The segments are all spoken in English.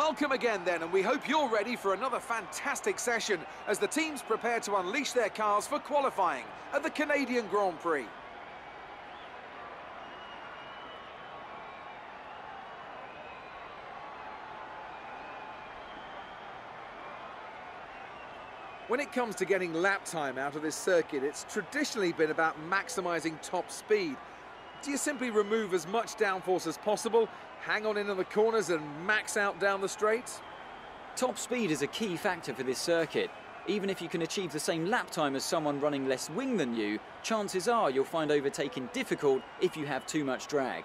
Welcome again then, and we hope you're ready for another fantastic session as the teams prepare to unleash their cars for qualifying at the Canadian Grand Prix. When it comes to getting lap time out of this circuit, it's traditionally been about maximising top speed. Do you simply remove as much downforce as possible, hang on into the corners and max out down the straights? Top speed is a key factor for this circuit. Even if you can achieve the same lap time as someone running less wing than you, chances are you'll find overtaking difficult if you have too much drag.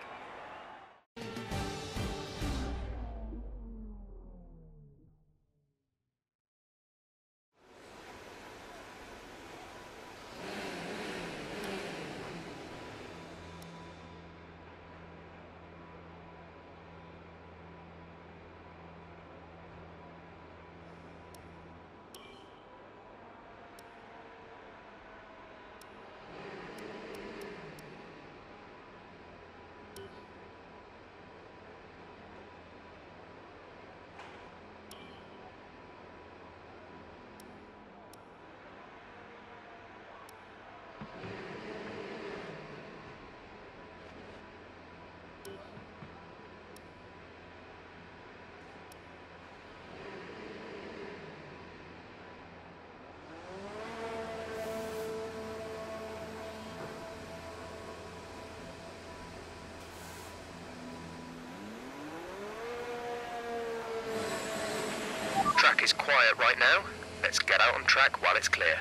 Track is quiet right now. Let's get out on track while it's clear.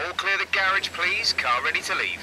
All clear the garage, please. Car ready to leave.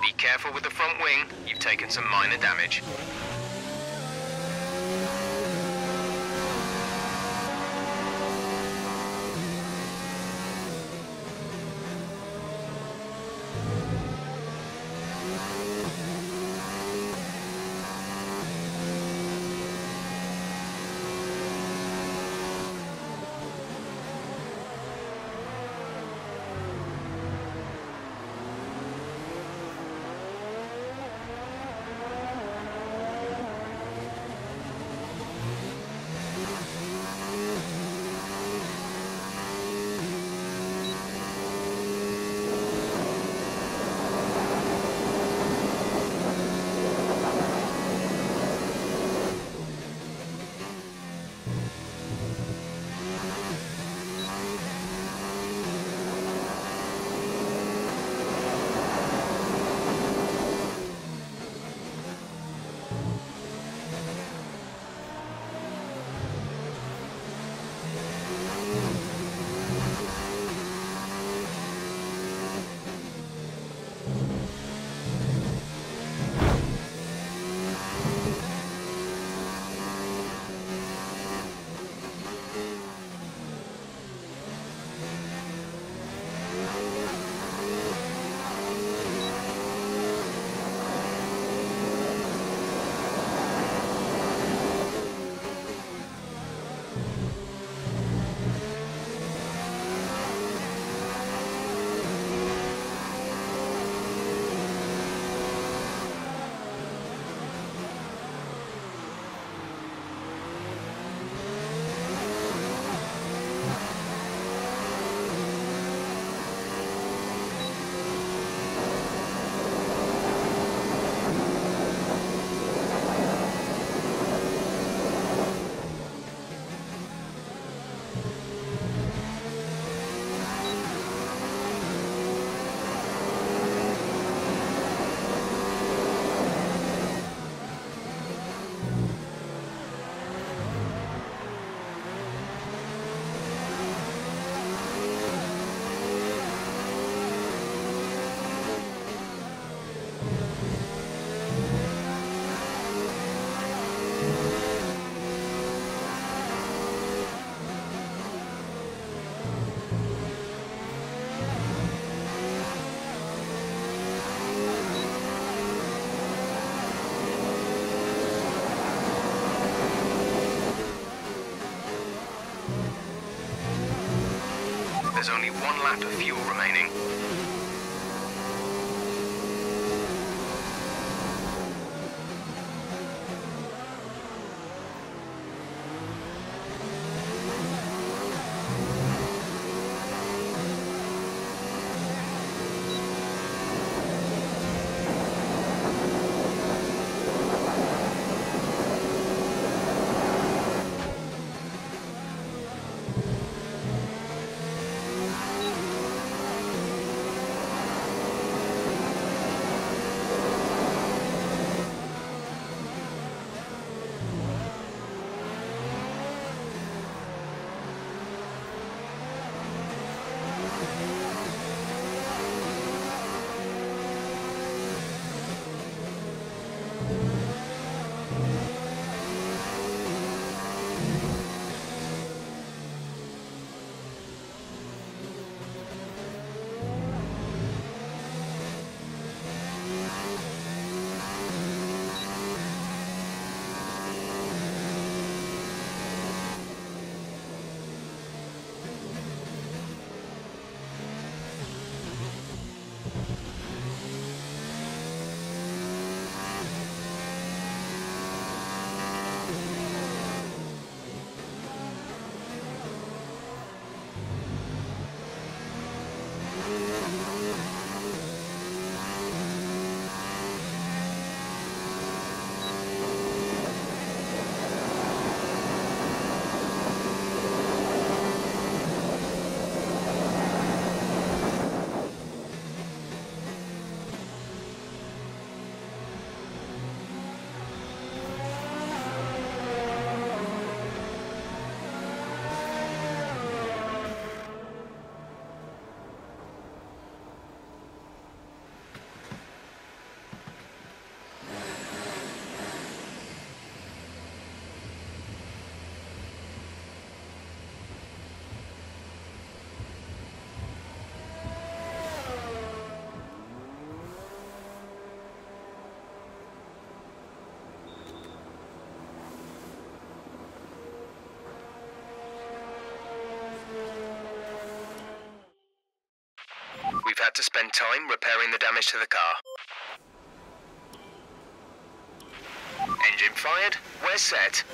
Be careful with the wing. You've taken some minor damage. Only one lap of fuel had to spend time repairing the damage to the car. Engine fired, we're set.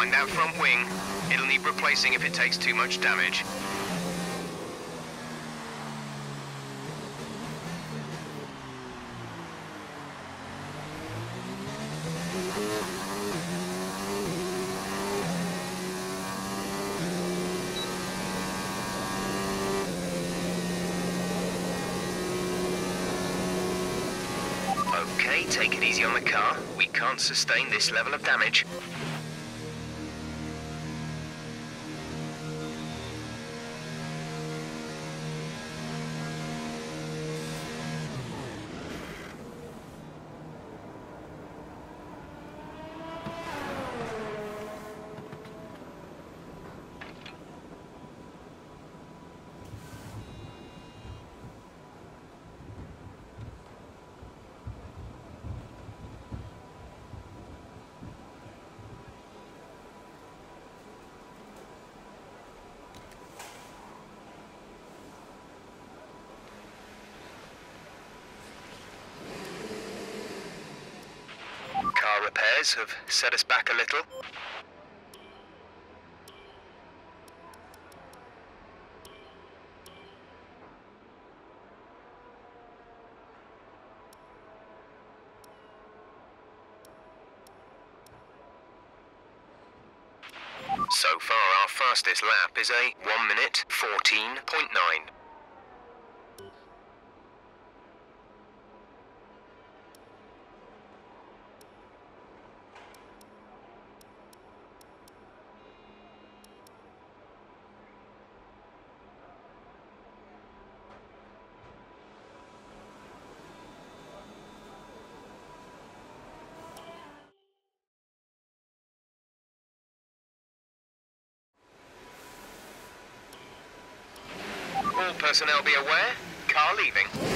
Mind that front wing. It'll need replacing if it takes too much damage. Okay, take it easy on the car. We can't sustain this level of damage. Car have set us back a little. So far, our fastest lap is a 1 minute 14.9. All personnel be aware. Car leaving.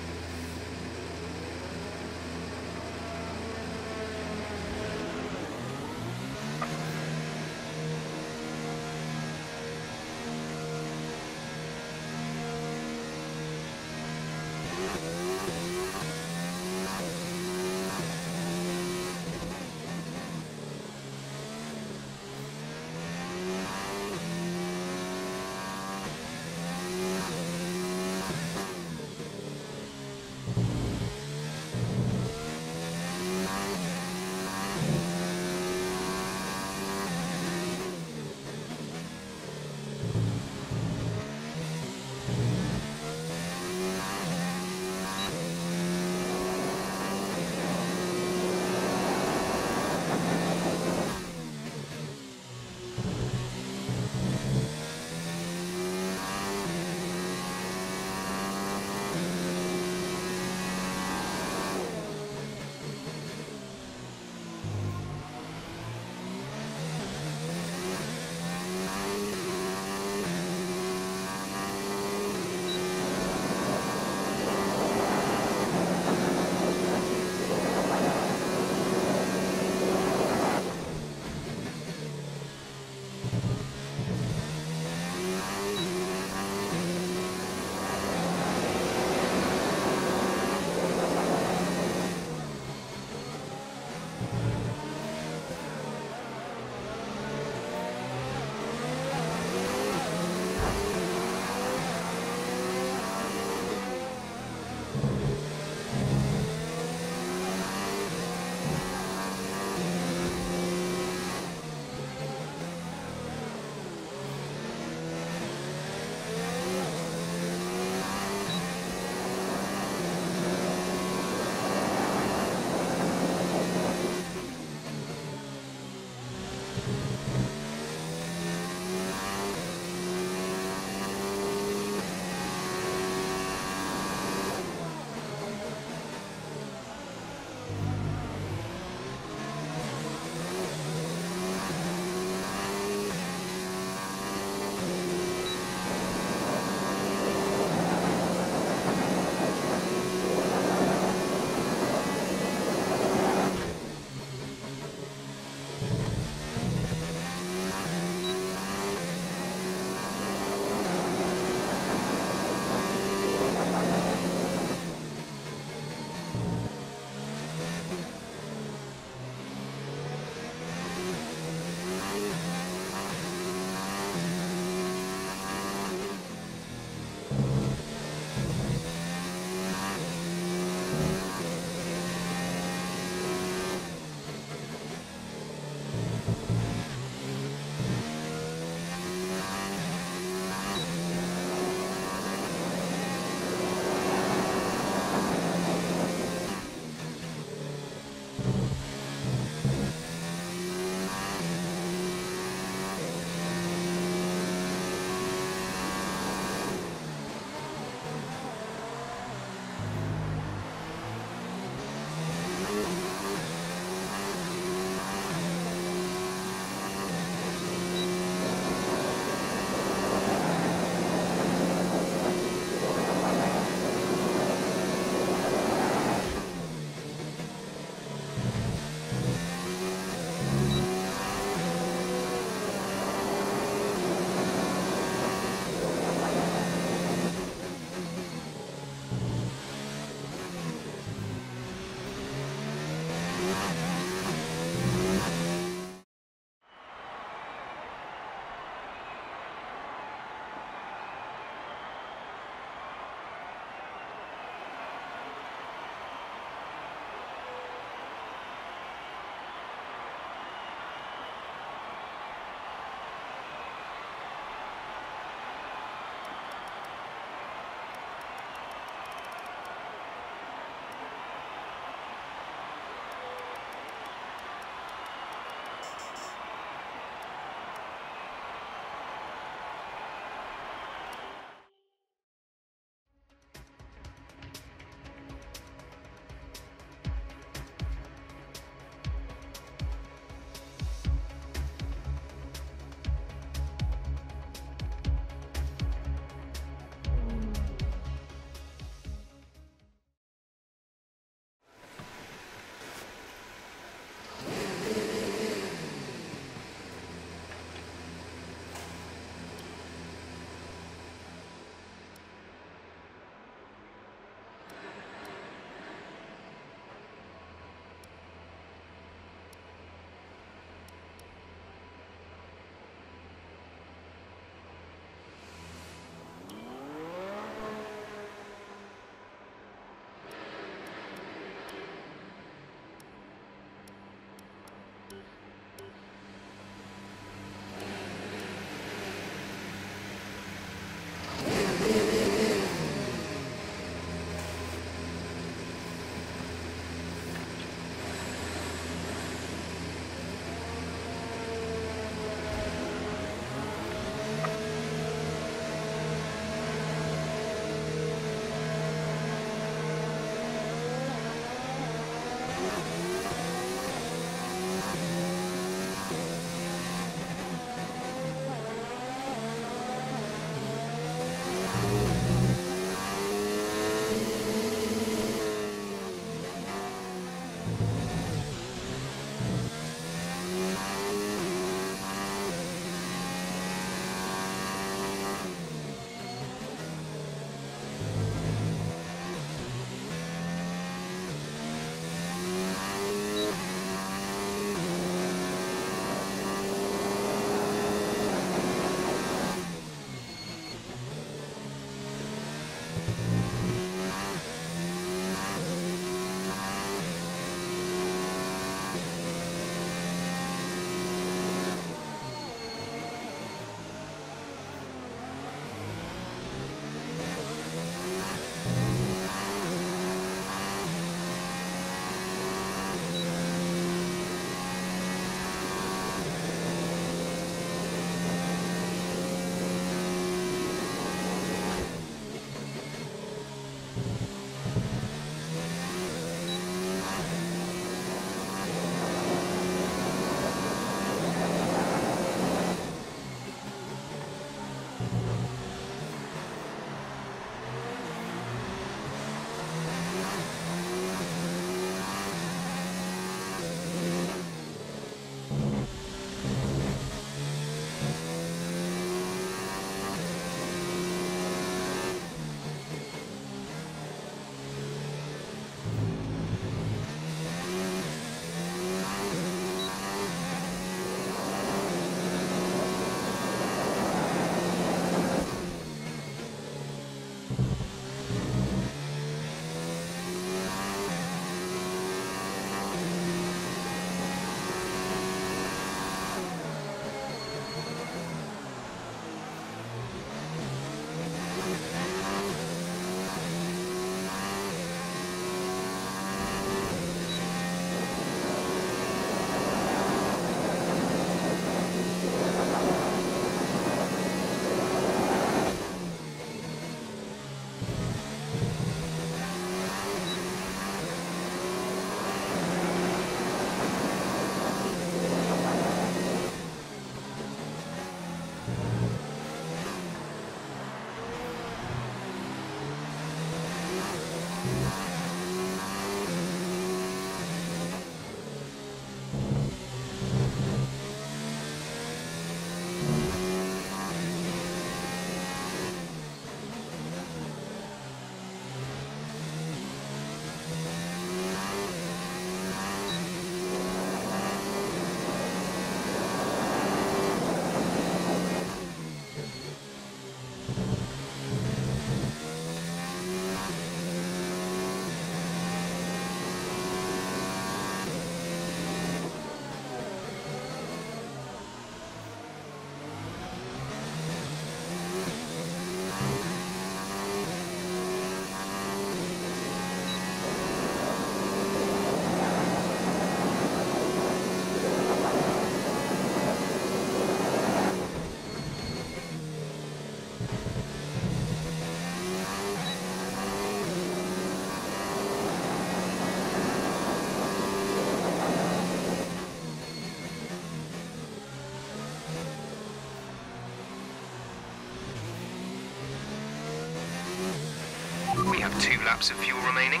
Two laps of fuel remaining.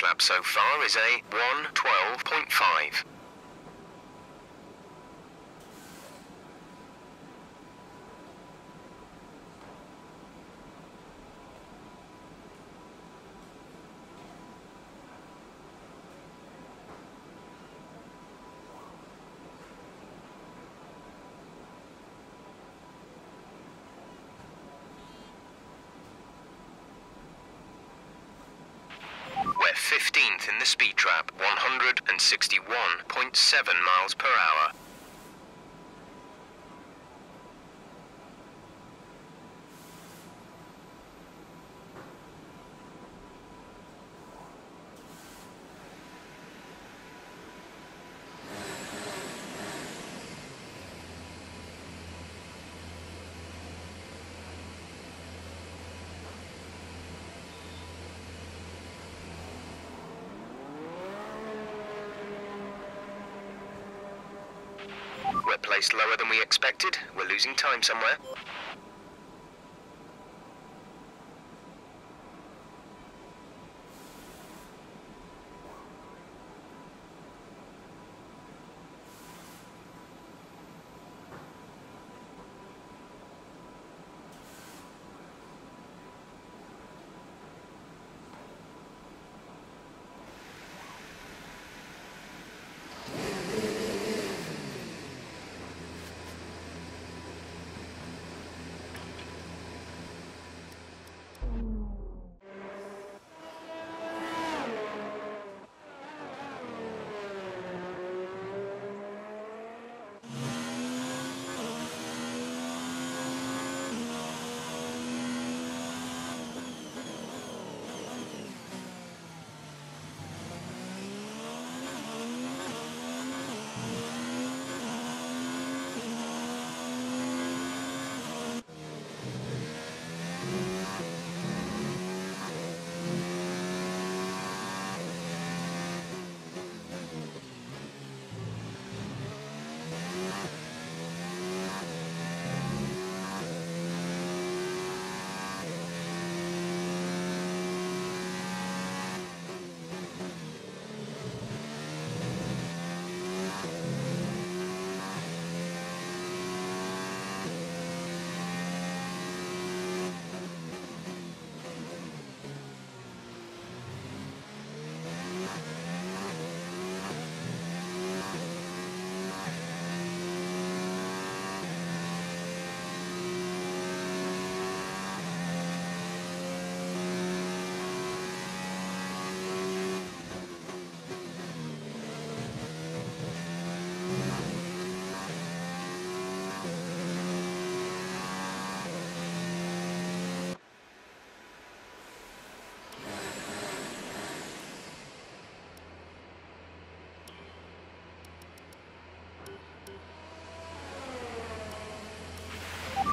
Lap so far is a 112.5. trap, 161.7 miles per hour. We're lower than we expected. We're losing time somewhere.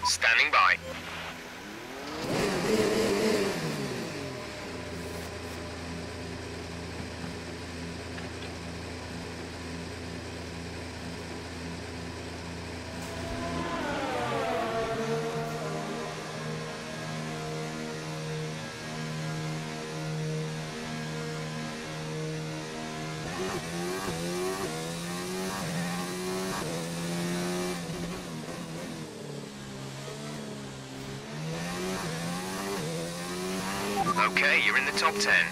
Standing by. Okay,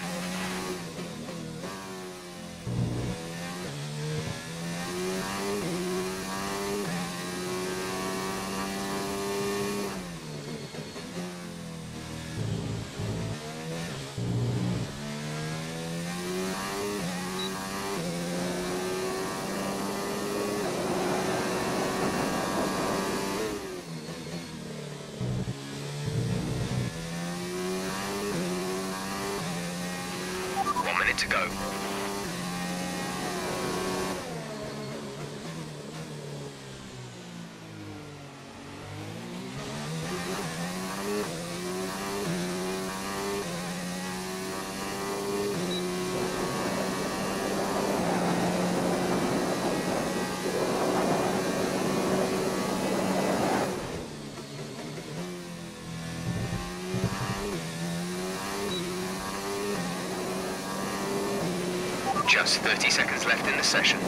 Just 30 seconds left in the session.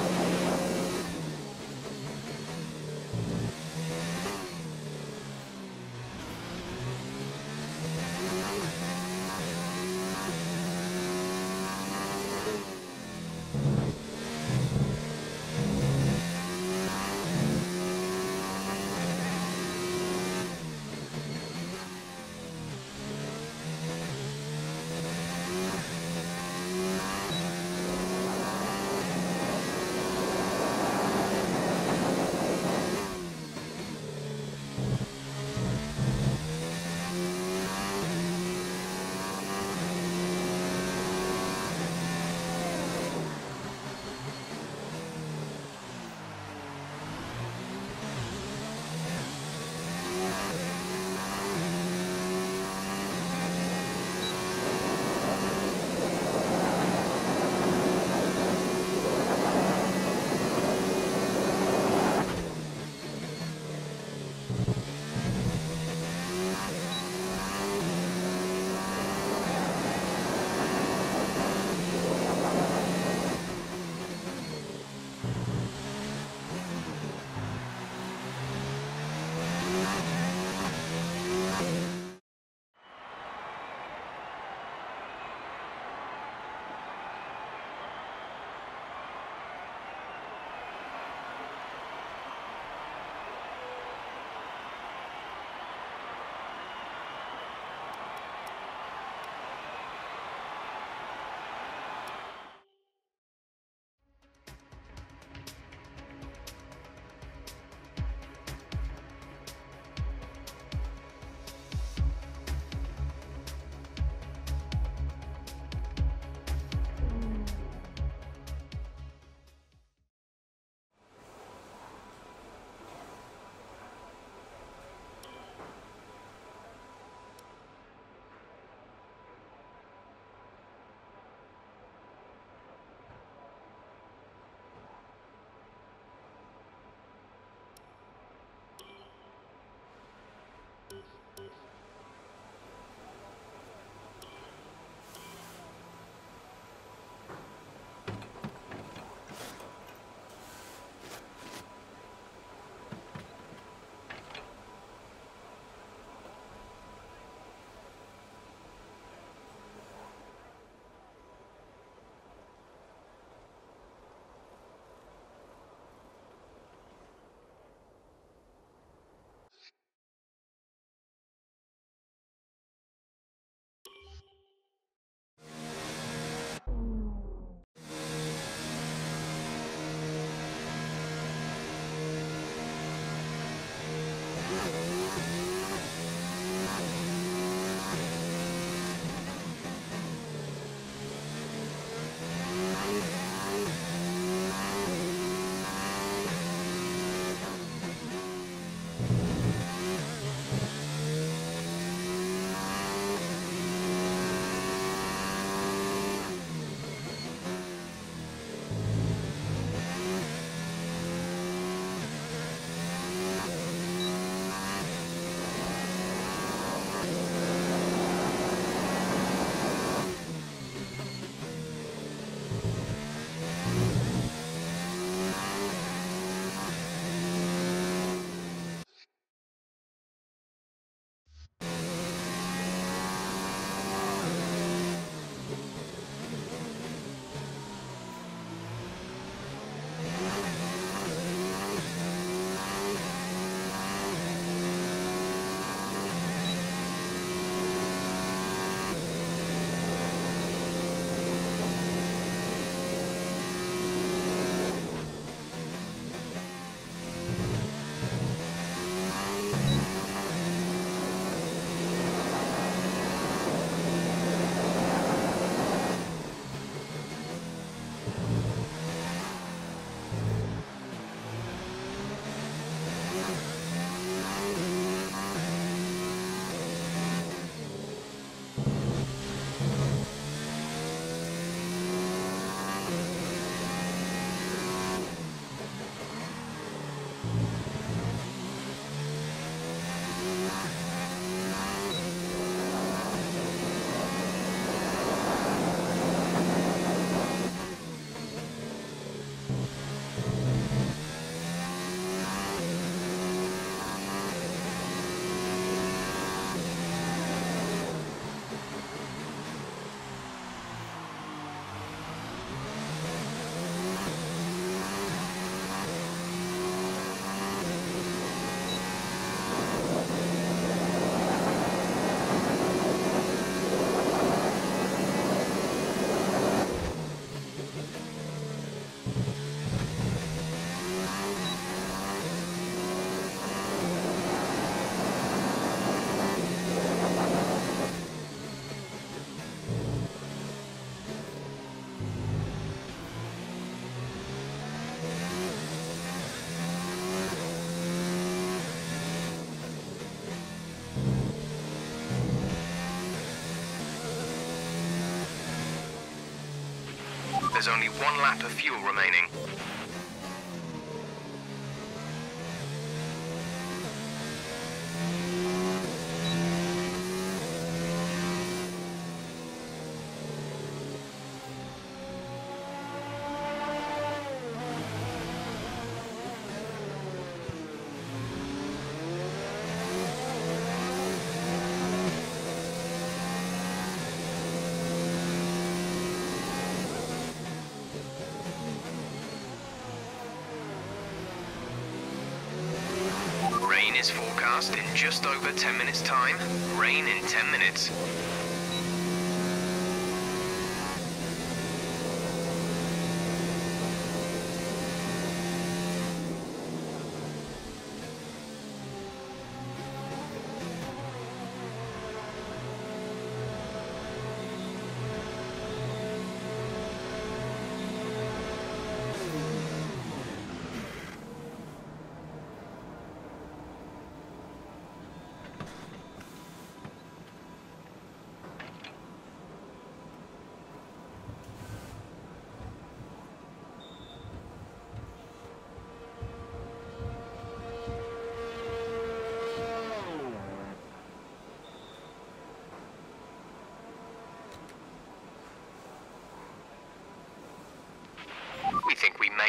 There's only one lap of fuel remaining. Just over 10 minutes' time. Rain in 10 minutes.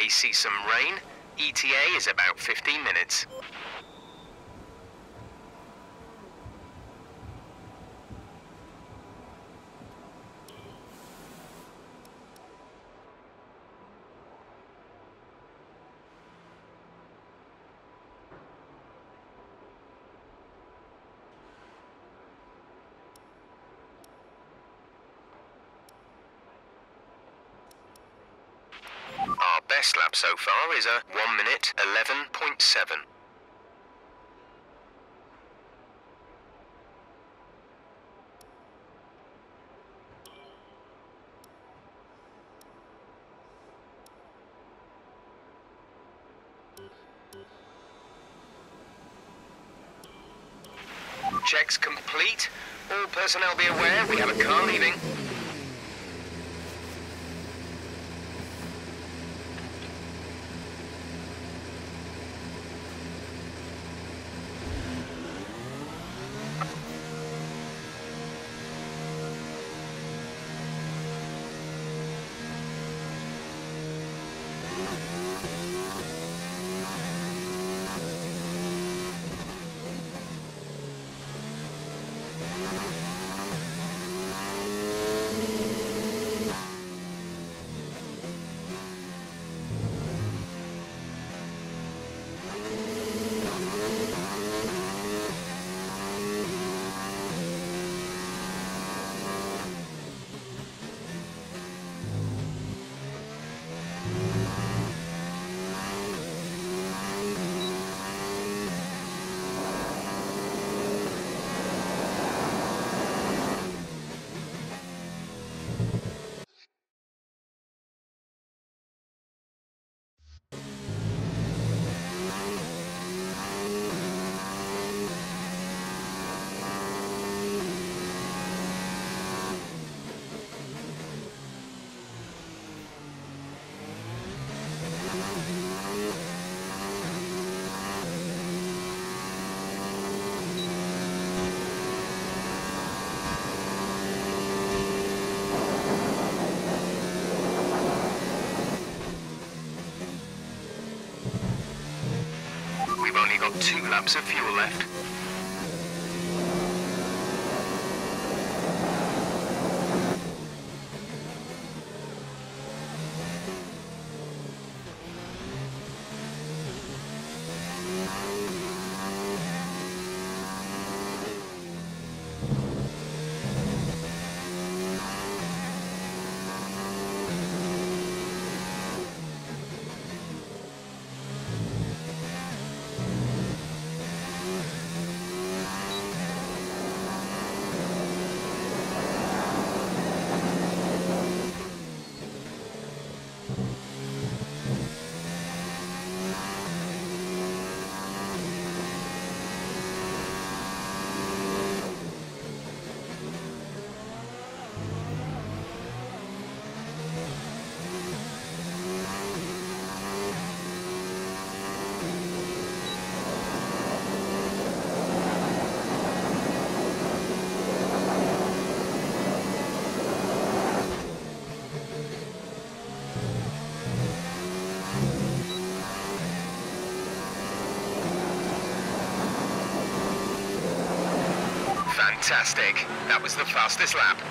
May see some rain. ETA is about 15 minutes. Our best lap so far is a 1 minute 11.7. Checks complete. All personnel be aware we have a car leaving. Two laps of fuel left. Fantastic. That was the fastest lap.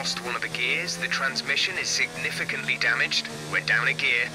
Lost one of the gears. The transmission is significantly damaged. We're down a gear.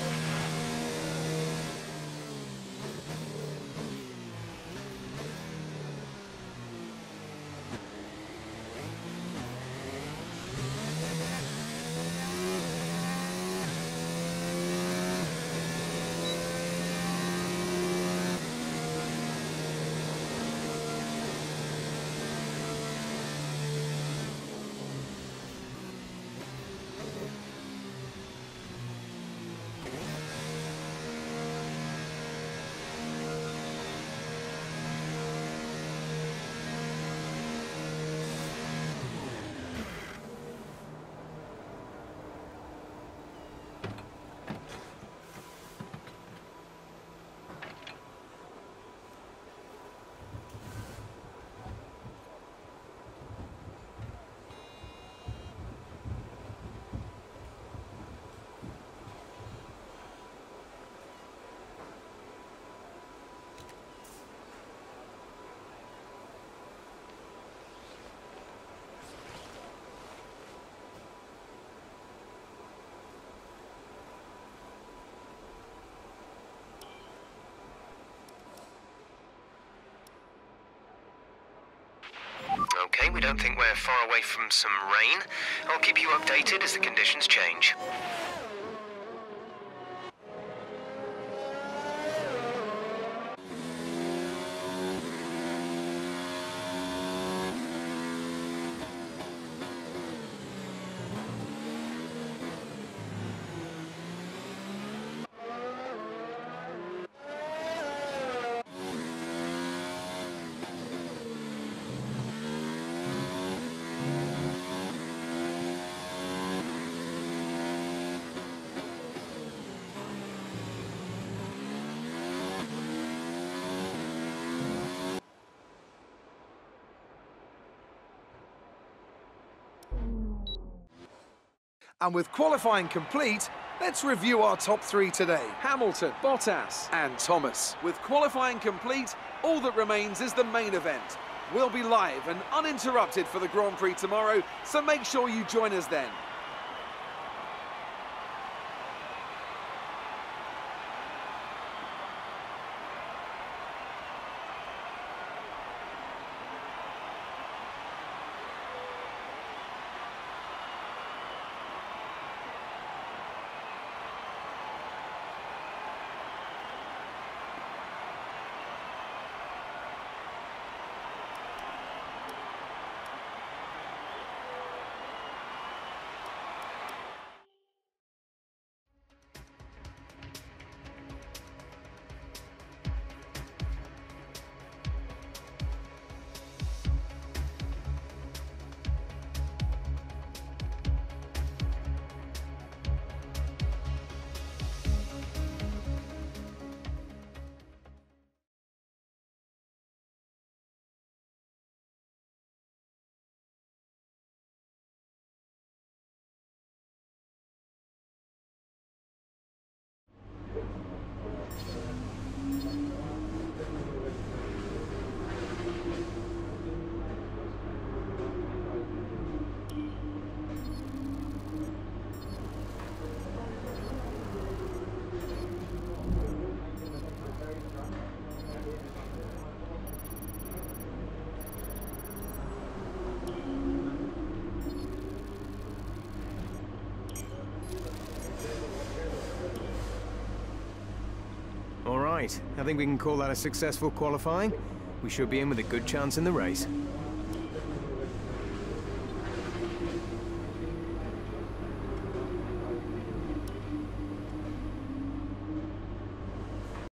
Okay, we don't think we're far away from some rain. I'll keep you updated as the conditions change. And with qualifying complete, let's review our top three today. Hamilton, Bottas and Thomas. With qualifying complete, all that remains is the main event. We'll be live and uninterrupted for the Grand Prix tomorrow, so make sure you join us then. Right, I think we can call that a successful qualifying. We should be in with a good chance in the race.